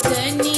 Dani.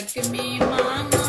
तिलक में